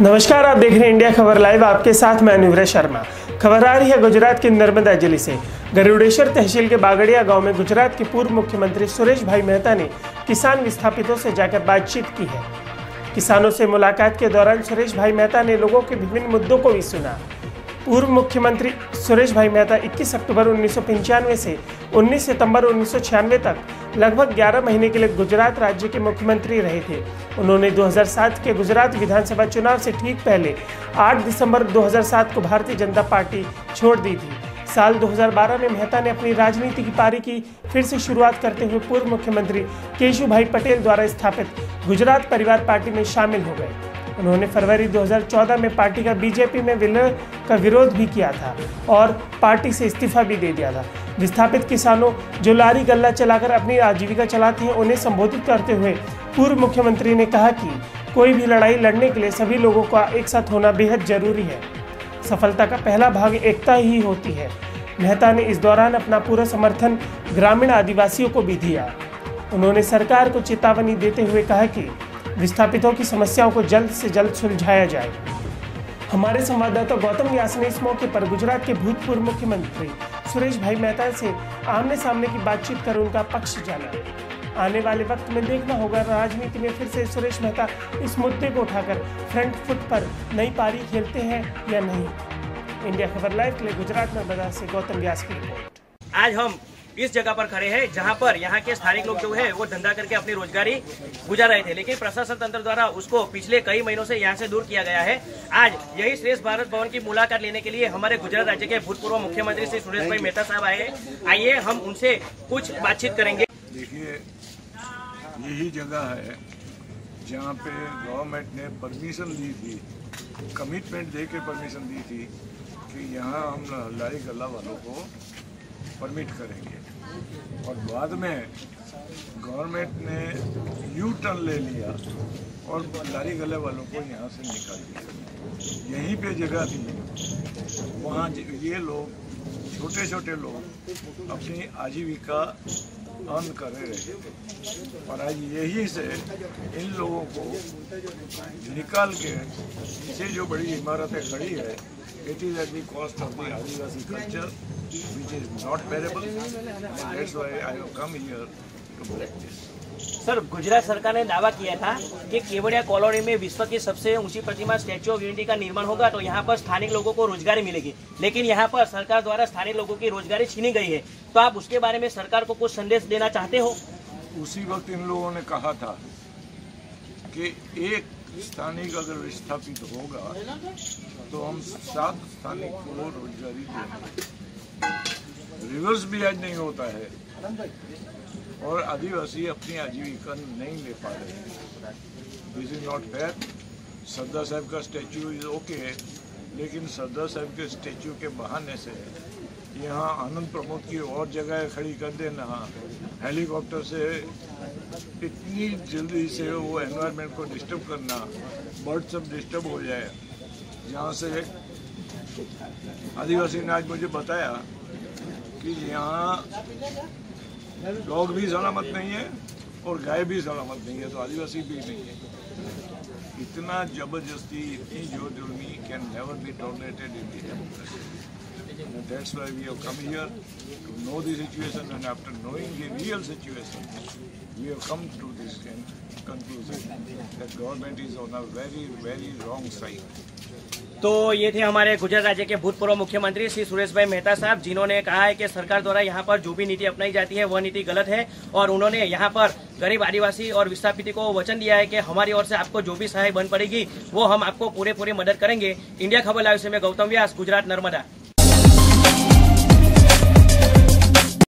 नमस्कार, आप देख रहे हैं इंडिया खबर लाइव। आपके साथ मैं अनुव्रत शर्मा। खबर आ रही है गुजरात के नर्मदा ज़िले से। गरुड़ेश्वर तहसील के बागड़िया गाँव में गुजरात के पूर्व मुख्यमंत्री सुरेश भाई मेहता ने किसान विस्थापितों से जाकर बातचीत की है। किसानों से मुलाकात के दौरान सुरेश भाई मेहता ने लोगों के विभिन्न मुद्दों को भी सुना। पूर्व मुख्यमंत्री सुरेश भाई मेहता 21 अक्टूबर उन्नीस सौ पंचानवे से 19 सितंबर उन्नीस सौ छियानवे तक लगभग 11 महीने के लिए गुजरात राज्य के मुख्यमंत्री रहे थे। उन्होंने 2007 के गुजरात विधानसभा चुनाव से ठीक पहले 8 दिसंबर 2007 को भारतीय जनता पार्टी छोड़ दी थी। साल 2012 में मेहता ने अपनी राजनीति की पारी की। फिर से शुरुआत करते हुए पूर्व मुख्यमंत्री केशु भाई पटेल द्वारा स्थापित गुजरात परिवार पार्टी में शामिल हो गए। उन्होंने फरवरी 2014 में पार्टी का बीजेपी में विलय का विरोध भी किया था और पार्टी से इस्तीफा भी दे दिया था। विस्थापित किसानों जो लारी गल्ला चलाकर अपनी आजीविका चलाते हैं, उन्हें संबोधित करते हुए पूर्व मुख्यमंत्री ने कहा कि कोई भी लड़ाई लड़ने के लिए सभी लोगों का एक साथ होना बेहद ज़रूरी है। सफलता का पहला भाग एकता ही होती है। मेहता ने इस दौरान अपना पूरा समर्थन ग्रामीण आदिवासियों को भी दिया। उन्होंने सरकार को चेतावनी देते हुए कहा कि विस्थापितों की समस्याओं को जल्द से जल्द सुलझाया जाए। हमारे संवाददाता गौतम व्यास ने इस मौके पर गुजरात के भूतपूर्व मुख्यमंत्री सुरेश भाई मेहता से आमने सामने की बातचीत कर उनका पक्ष जाना। आने वाले वक्त में देखना होगा, राजनीति में फिर से सुरेश मेहता इस मुद्दे को उठाकर फ्रंट फुट पर नई पारी खेलते हैं या नहीं? इंडिया खबर लाइव के लिए गुजरात नर्मदा से गौतम व्यास की रिपोर्ट। आज हम इस जगह पर खड़े हैं जहाँ पर यहाँ के स्थानिक लोग जो है वो धंधा करके अपनी रोजगारी गुजार रहे थे। लेकिन प्रशासन तंत्र द्वारा उसको पिछले कई महीनों से यहाँ से दूर किया गया है। आज यही श्रेष्ठ भारत भवन की मुलाकात लेने के लिए हमारे गुजरात राज्य के भूतपूर्व मुख्यमंत्री श्री सुरेश भाई मेहता साहब आए आइए हम उनसे कुछ बातचीत करेंगे। देखिए यही जगह है जहाँ पे गवर्नमेंट ने परमिशन दी थी कमिटमेंट दे के परमिशन दी थी कि यहाँ हम लारी गला वालों को परमिट करेंगे। और बाद में गवर्नमेंट ने यू टर्न ले लिया और लारी गले वालों को यहाँ से निकाल दिया। यहीं पे जगह थी। वहाँ ये लोग छोटे छोटे लोग अपनी आजीविका अर्न कर रहे थे और आज यही से इन लोगों को निकाल के ये जो बड़ी इमारतें खड़ी है it is at the cost of the adivasi culture which is why I have come here to correct this. Sir, Gujarat सरकार ने दावा किया था कि केवड़िया कॉलोनी में विश्व की सबसे ऊँची प्रतिमा स्टैच्यू ऑफ़ यूनिटी का निर्माण होगा तो यहाँ पर स्थानीय लोगों को रोजगारी मिलेगी। लेकिन यहाँ पर सरकार द्वारा स्थानीय लोगों की रोजगारी छीनी गई है। तो आप उसके बारे में सरकार को कुछ संदेश देना चाहते हो? उसी वक्त इन लोगों ने कहा था कि एक स्थानिक अगर विस्थापित होगा तो हम सात स्थानिक को रोजगारी देंगे। रिवर्स भी आज नहीं होता है। और आदिवासी अपनी आजीविका नहीं ले पा रहे this is not fair Sardar Sahab का स्टैचू इज़ ओके लेकिन सरदार साहब के स्टैचू के बहाने से यहाँ आनंद प्रमोद की और जगह खड़ी कर देना हेलीकॉप्टर से इतनी जल्दी से वो एनवायरनमेंट को डिस्टर्ब करना बर्ड सब डिस्टर्ब हो जाए। यहाँ से आदिवासी ने आज मुझे बताया कि यहाँ लोग भी सलामत नहीं है और गाय भी सलामत नहीं है तो आदिवासी भी नहीं है। इतना ज़बरदस्ती, इतनी जो जुर्मी can never be tolerated in the dates come here to know the situation and after knowing ये real situation we have come to this conclusion that government is on a very very wrong side तो ये थे हमारे गुजरात राज्य के भूतपूर्व मुख्यमंत्री श्री सुरेश भाई मेहता साहब, जिन्होंने कहा है कि सरकार द्वारा यहाँ पर जो भी नीति अपनाई जाती है, वह नीति गलत है और उन्होंने यहाँ पर गरीब आदिवासी और विस्थापित को वचन दिया है कि हमारी ओर से आपको जो भी सहाय बन पड़ेगी, वो हम आपको पूरे पूरी मदद करेंगे। इंडिया खबर लाइव से मैं गौतम व्यास, गुजरात नर्मदा।